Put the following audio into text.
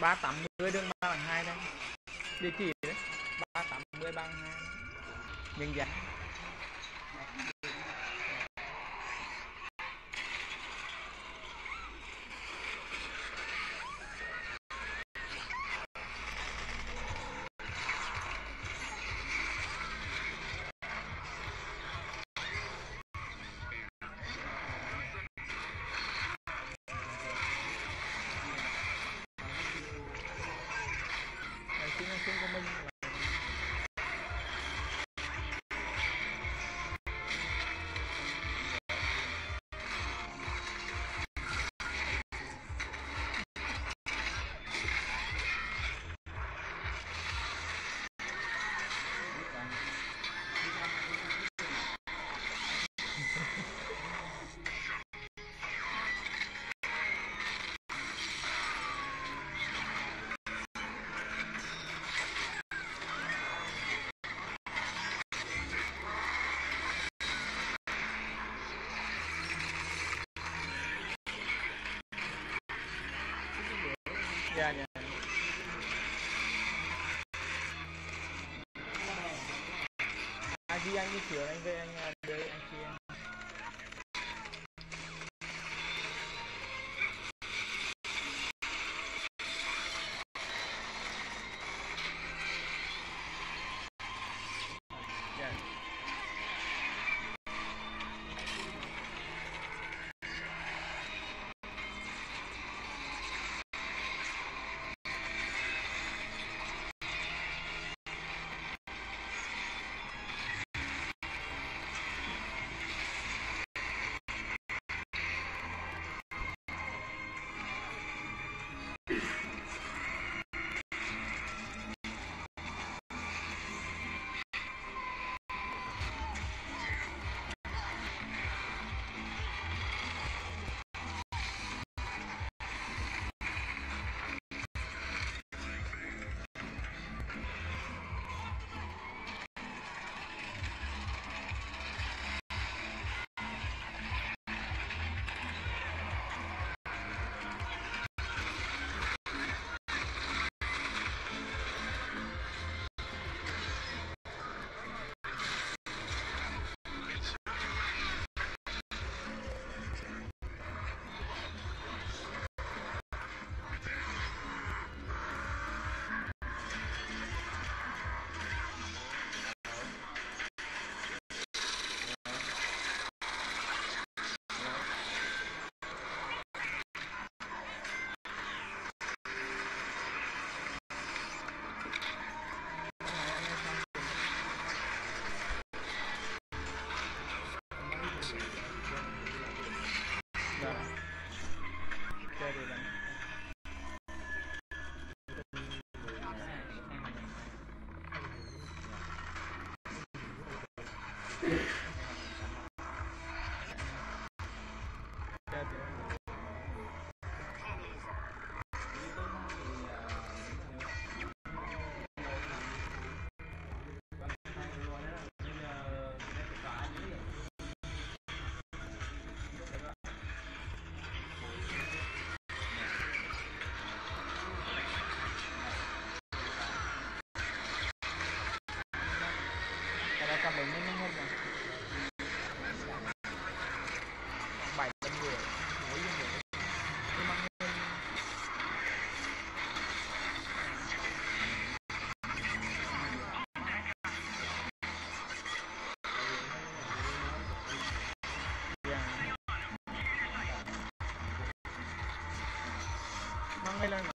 380 đường 3 bằng 2 đây địa chỉ đấy. 380 bằng 2 nhân dạng Dạ, dạ. à, đi anh đi chiều anh về anh à, Claro. Claro, Cái đó cầm ứng nhanh. Bảy trăm rưỡi. Mỗi dân rưỡi. Nhưng mà Mang lên.